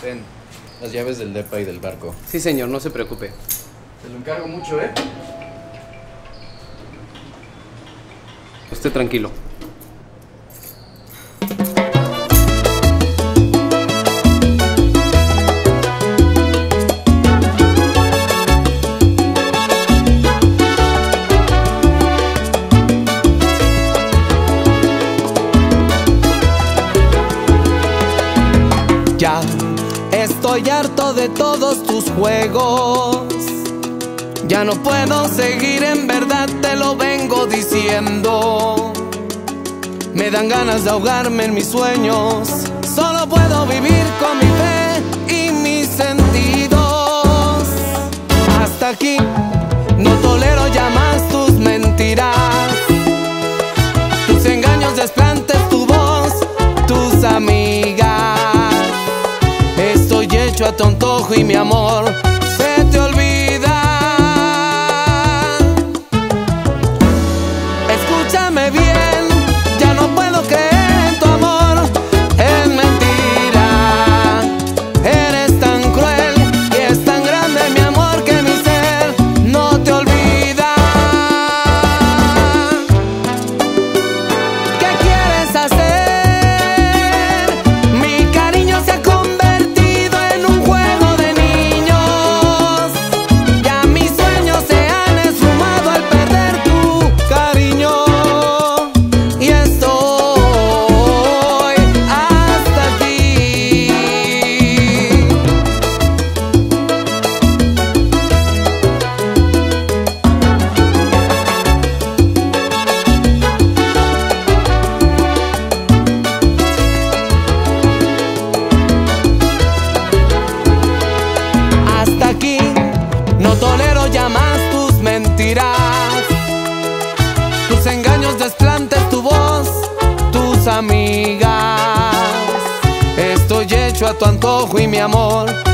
Ten, las llaves del depa y del barco. Sí, señor, no se preocupe. Te lo encargo mucho, ¿eh? Usted tranquilo. Ya harto de todos tus juegos. Ya no puedo seguir, en verdad te lo vengo diciendo. Me dan ganas de ahogarme en mis sueños. Solo puedo vivir antojo y mi amor tolero ya más tus mentiras, tus engaños desplantes, tu voz, tus amigas. Estoy hecho a tu antojo y mi amor